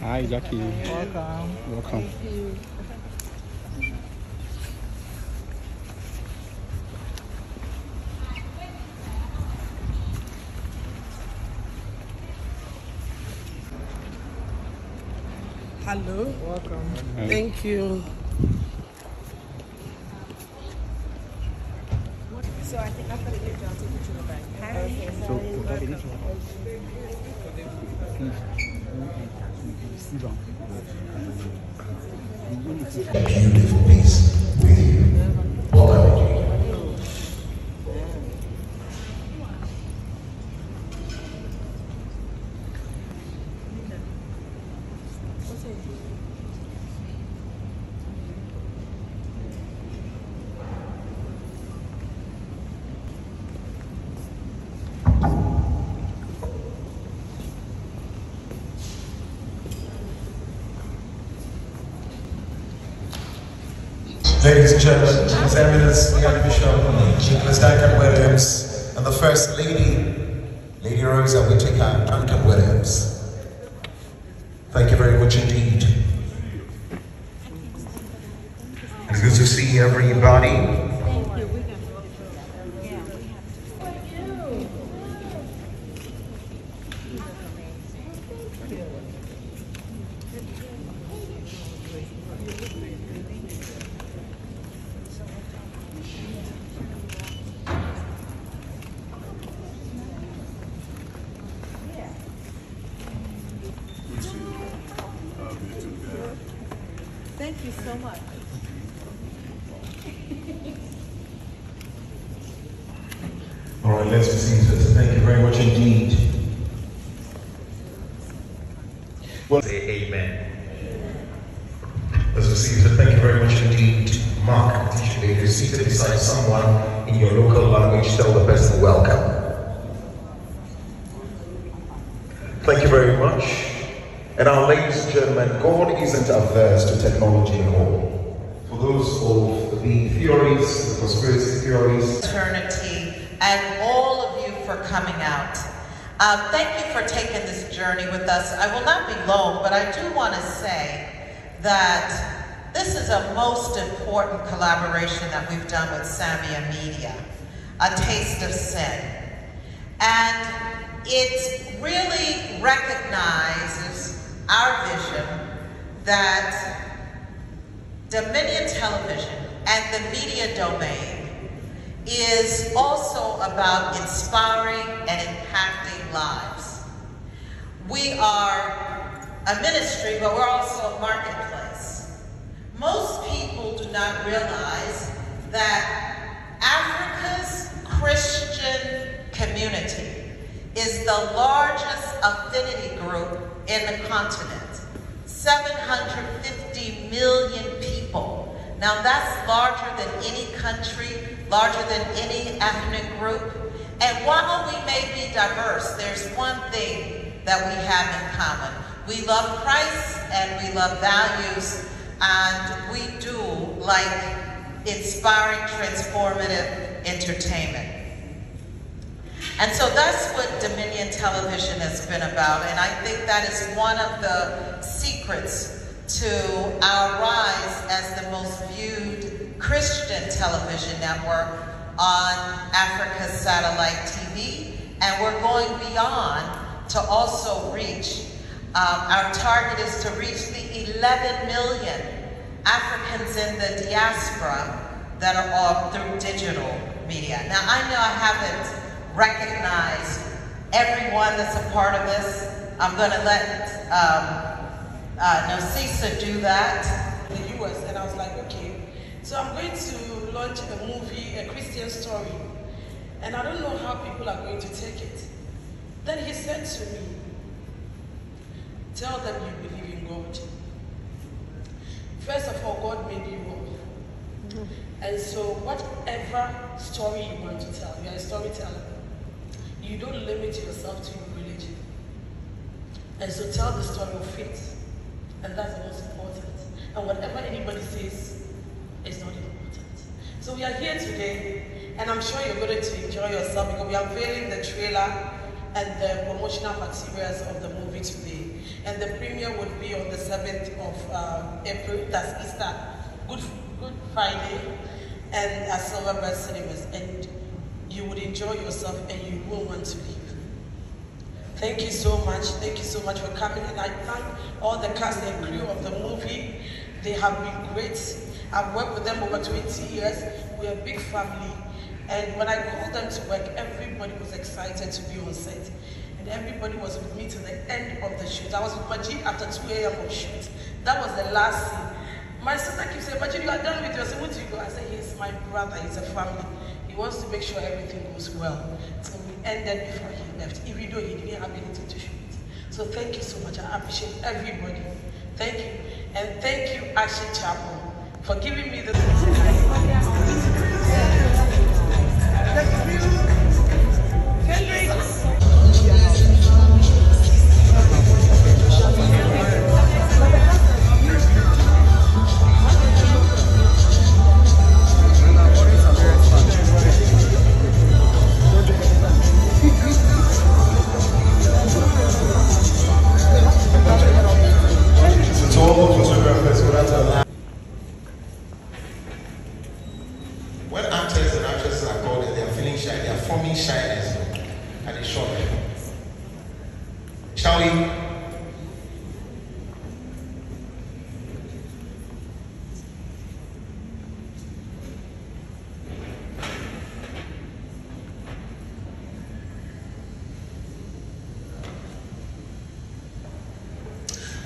Hi, Jackie. Welcome. Welcome. Hello. Welcome. Hi. Thank you. So I think after the picture, I'll take you to the back. Okay, So, beautiful piece Ladies and gentlemen, His Eminence the Archbishop Nicholas Duncan Williams and the First Lady, Lady Rosa Whitaker Duncan Williams. Thank you very much indeed. It's good to see everybody. Thank you so much. All right, let's proceed. So Thank you very much indeed. Well, say amen. Let's proceed. So Thank you very much indeed. Mark, if you're seated beside someone in your local language, tell the person welcome. Thank you very much. And our ladies and gentlemen, God isn't averse to technology at all. For those of the theories, the conspiracy theories, eternity, and all of you for coming out. Um, thank you for taking this journey with us. I will not be long, but I do want to say that this is a most important collaboration that we've done with Samia Media, A Taste of Sin. And it really recognizes our vision that Dominion Television and the media domain is also about inspiring and impacting lives. We are a ministry, but we're also a marketplace. Most people do not realize that Africa's Christian community is the largest affinity group in the continent. 750 million people. Now that's larger than any country, larger than any ethnic group. And while we may be diverse, there's one thing that we have in common. We love Christ and we love values, and we do like inspiring, transformative entertainment. And so that's what Dominion Television has been about, and I think that is one of the secrets to our rise as the most viewed Christian television network on Africa's satellite TV, and we're going beyond to also reach, um, our target is to reach the 11 million Africans in the diaspora that are all through digital media. Now I know I haven't recognized everyone that's a part of this. I'm gonna let um, uh, Nosisa do that. The U.S. and I was like, okay. So I'm going to launch a movie, a Christian story, and I don't know how people are going to take it. Then he said to me, Tell them you believe in God. First of all, God made you all. And so, whatever story you want to tell, you're a storyteller. You don't limit yourself to your religion. And so, tell the story of faith. And that's the most important. And whatever anybody says is not important. So, we are here today, and I'm sure you're going to enjoy yourself because we are unveiling the trailer and the promotional materials of the movie today. And the premiere will be on the 7th of um, April, that's Easter, Good, Good Friday, and at Silverbird Cinemas. And you would enjoy yourself and you won't want to leave. Thank you so much. Thank you so much for coming. And I thank all the cast and crew of the movie. They have been great. I've worked with them over 20 years. We're a big family. And when I called them to work, everybody was excited to be on set. And everybody was with me to the end of the shoot. I was with Majid after 2 a.m. of shoot. That was the last scene. My sister keeps saying, Majid, you are done with your scene. Where do you go? I said, he's my brother. He's a family. Wants to make sure everything goes well. So we ended before he left. Even though he didn't have anything to shoot. So thank you so much. I appreciate everybody. Thank you. And thank you, Action Chapel, for giving me the... So at the shop. Shall we?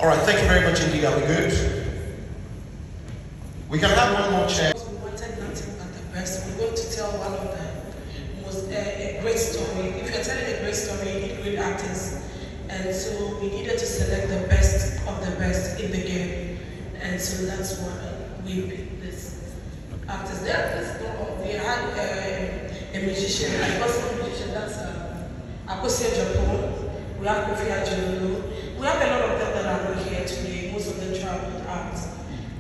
All right, thank you very much indeed. Are we good? We can have one more chair. We wanted nothing but the best. We're going to tell one of the uh, a great story. If you're telling a great story, you need great actors. And so we needed to select the best of the best in the game. And so that's why we picked this actors. There are this we had uh, a musician, a gospel musician, that's uh, Akosia Japan. We have Kofi Adjorlolo. We have a lot of them that are here today. Most of them traveled out.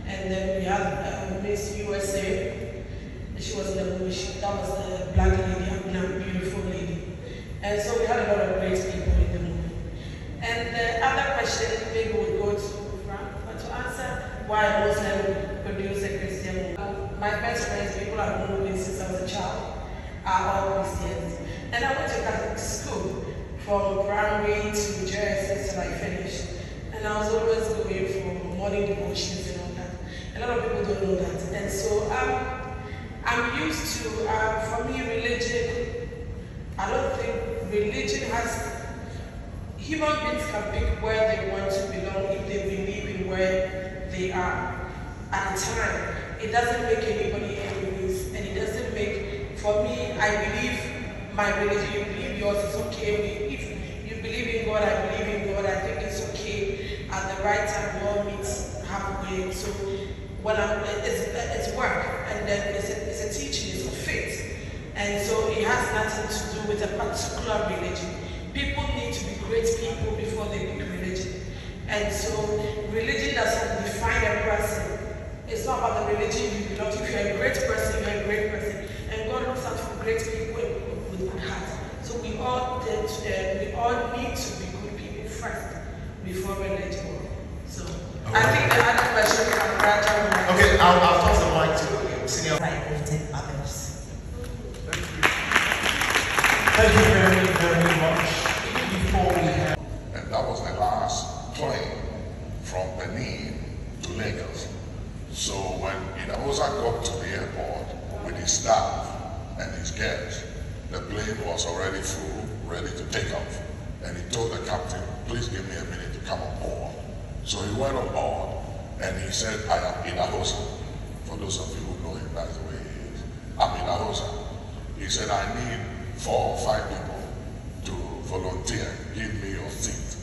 And then we have uh, Miss USA. She was the movie. That was the black lady, a beautiful lady. And so we had a lot of great people in the movie. And the other question maybe would go to Frank, but to answer why a Muslim produce a Christian movie. Um, my best friends, people I've known with since I was a child, are all Christians. And I went to Catholic school from primary to JSS till I finished. And I was always going for morning devotions and all that. A lot of people don't know that. And so um, I'm used to, um, for me, religion, I don't think religion has, human beings can pick where they want to belong if they believe in where they are at a time. It doesn't make anybody enemies, and it doesn't make, for me, I believe my religion, you believe yours, it's okay. If you believe in God, I believe in God, I think it's okay. At the right time, we all meet halfway. So when I'm, it's, it's work, and then it's a, it's a teaching, it's a faith. And so it has nothing to do with a particular religion. People need to be great people before they pick religion. And so religion doesn't define a person. It's not about the religion you belong to. If you're a great person, you're a great person. And God looks out for great people with good hearts. So we all uh, we all need to be good people first before religion. So I think the other question from Raja Okay, I'll, I'll toss the mic to senior. Lifting others. Thank you very, very much. Before we have And that was the last plane from Benin to Lagos. So when Idahosa got to the airport with his staff and his guests, the plane was already full, ready to take off. And he told the captain, please give me a minute to come on board. So he went on board and he said, I am Idahosa. For those of you who know him, that's the way he is. Amin Ahosa. He said, I need four or five people to volunteer. Give me your seat.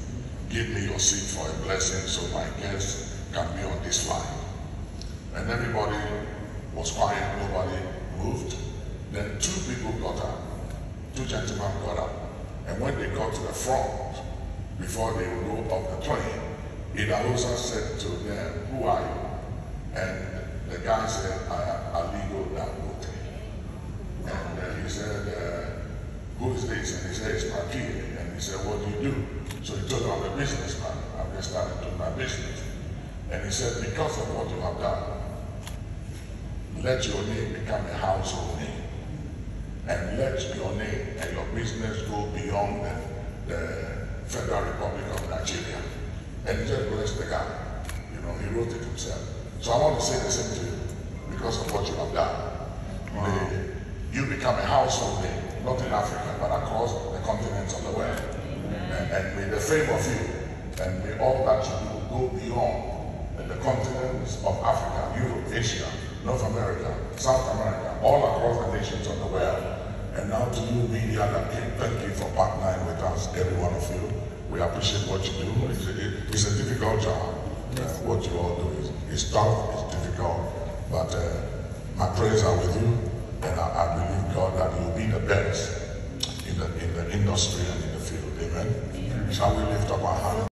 Give me your seat for a blessing so my guests can be on this flight. And everybody was quiet, nobody moved. Then two people got up, two gentlemen got up. And when they got to the front, before they would go off the plane, Idahosa said to them, who are you? And the guy said, I am Aliko Dangote. And uh, he said, uh, who is this? And he said, it's my kid. And he said, what do you do? So he told him, I'm a businessman. I've just started doing my business. And he said, because of what you have done, let your name become a household name. And let your name and your business go beyond the, the Federal Republic of Nigeria. And he just blessed the guy. You know, he wrote it himself. So I want to say the same to you because of what you have done. May you become a household name, not in Africa, but across the continents of the world. And, and may the fame of you and may all that you do go beyond the continents of Africa, Europe, Asia, North America, South America, all across the nations of the world. And now to you, media that came, thank you for partnering with us, every one of you. We appreciate what you do. It's a, it's a difficult job. Uh, what you all do is it's tough, it's difficult, but uh, my prayers are with you, and I, I believe God that you'll be the best in the in the industry and in the field. Amen. Shall we lift up our hands?